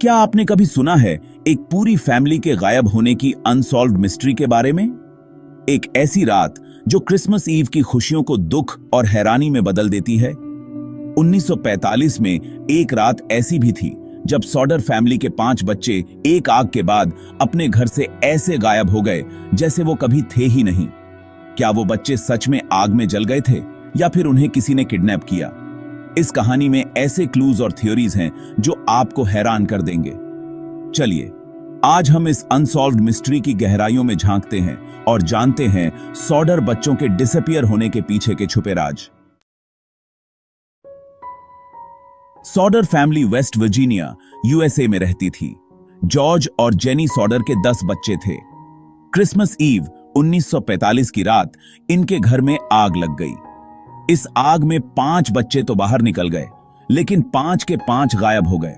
क्या आपने कभी सुना है एक पूरी फैमिली के गायब होने की अनसॉल्व मिस्ट्री के बारे में? एक ऐसी रात जो क्रिसमस ईव की खुशियों को दुख और हैरानी में बदल देती है। 1945 में एक रात ऐसी भी थी जब सॉडर फैमिली के पाँच बच्चे एक आग के बाद अपने घर से ऐसे गायब हो गए जैसे वो कभी थे ही नहीं। क्या वो बच्चे सच में आग में जल गए थे या फिर उन्हें किसी ने किडनैप किया? इस कहानी में ऐसे क्लूज और थ्योरीज हैं जो आपको हैरान कर देंगे। चलिए, आज हम इस अनसॉल्व मिस्ट्री की गहराइयों में झांकते हैं और जानते हैं सॉडर बच्चों के डिसअपियर होने के पीछे के छुपे राज। Sodder family West Virginia, USA में रहती थी। जॉर्ज और जेनी सॉडर के दस बच्चे थे। क्रिसमस ईव 1945 की रात, इनके घर में आग लग गई। इस आग में पाँच बच्चे तो बाहर निकल गए, लेकिन पाँच के पाँच गायब हो गए।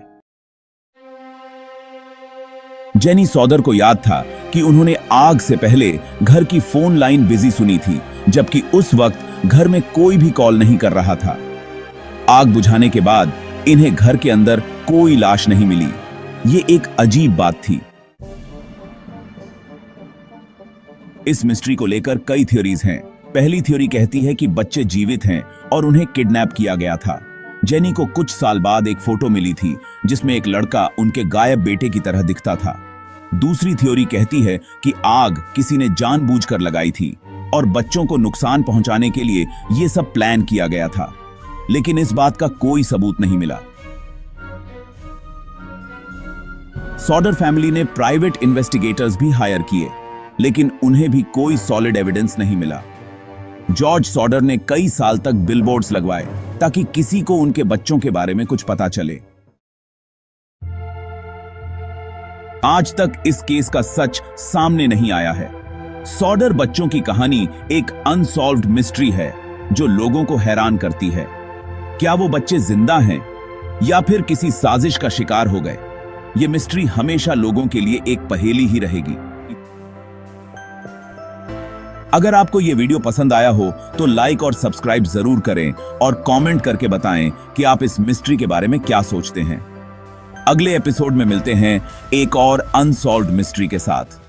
जेनी सौदर को याद था कि उन्होंने आग से पहले घर की फ़ोन लाइन बिज़ी सुनी थी, जबकि उस वक्त घर में कोई भी कॉल नहीं कर रहा था। आग बुझाने के बाद इन्हें घर के अंदर कोई लाश नहीं मिली। ये एक अजीब बात थी। इस मिस्ट्री को लेकर कई थ्योरीज हैं। पहली थ्योरी कहती है कि बच्चे जीवित हैं और उन्हें किडनैप किया गया था। जेनी को कुछ साल बाद एक फ़ोटो मिली थी, जिसमें एक लड़का उनके गायब बेटे की तरह दिखता था। दूसरी थ्योरी कहती है कि आग किसी ने जानबूझकर लगाई थी और बच्चों को नुकसान पहुँचाने के लिए यह सब प्लान किया गया था। लेकिन इस बात का कोई सबूत नहीं मिला। सॉडर फैमिली ने प्राइवेट इन्वेस्टिगेटर्स भी हायर किए, लेकिन उन्हें भी कोई सॉलिड एविडेंस नहीं मिला। जॉर्ज सॉडर ने कई साल तक बिलबोर्ड्स लगवाए ताकि किसी को उनके बच्चों के बारे में कुछ पता चले। आज तक इस केस का सच सामने नहीं आया है। सॉडर बच्चों की कहानी एक अनसॉल्व्ड मिस्ट्री है, जो लोगों को हैरान करती है। क्या वो बच्चे ज़िंदा हैं, या फिर किसी साजिश का शिकार हो गए? ये मिस्ट्री हमेशा लोगों के लिए एक पहेली ही रहेगी। अगर आपको ये वीडियो पसंद आया हो तो लाइक और सब्सक्राइब ज़रूर करें और कमेंट करके बताएँ कि आप इस मिस्ट्री के बारे में क्या सोचते हैं। अगले एपिसोड में मिलते हैं एक और अनसॉल्व मिस्ट्री के साथ।